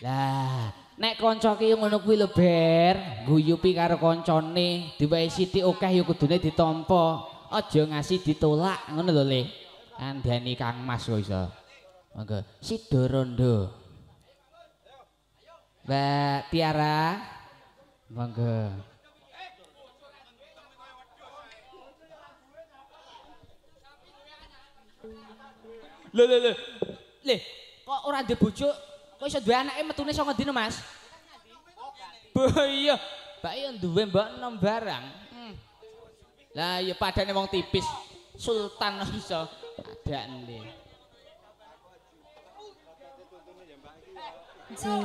Lah, nek kanca ki ngono kuwi lho Ber, guyupi karo kancane, diwehi sithik akeh ya kudune ditampa. Aja ngasih ditolak ngono lho Le. Andani Kang Mas kok iso. Monggo, Sidorondo. Mbak Tiara. Monggo. Lho lho lho. Le, kok ora ndek bojo? Kok iso duwe anake metune saka dino, Mas? Iya. Mbak iya duwe mbak enom barang. Hmm. Lah iya padane wong tipis. Sultan iso adane. Sang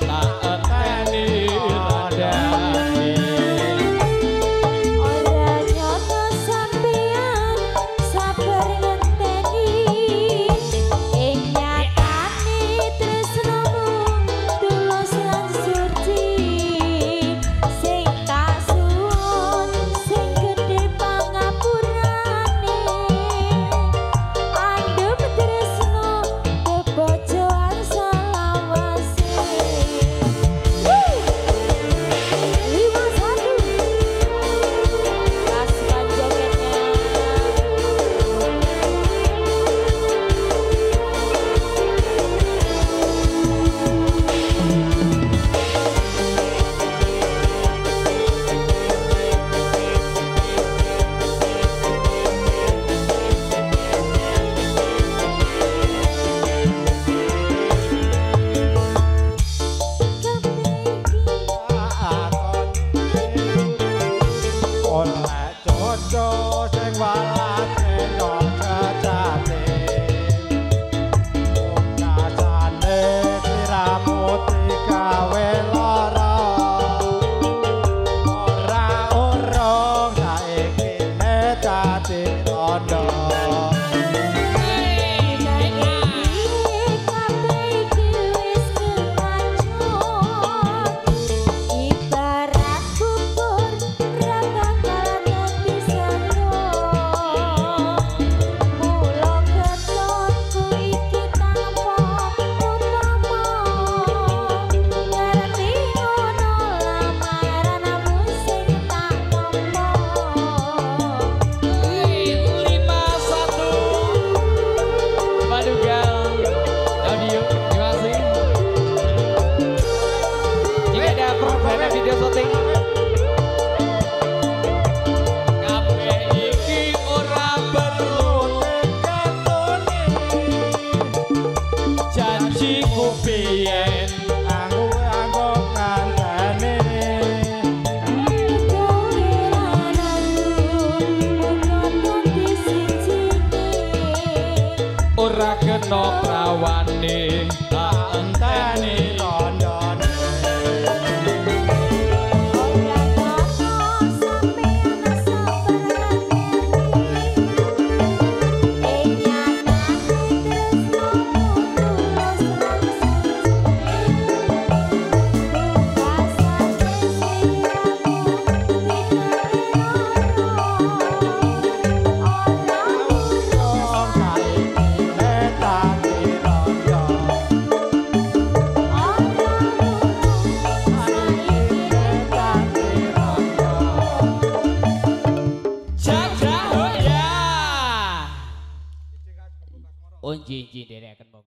ora cocok sing wae sok prawani tak enteni. ôi chị chị để đẹp canh một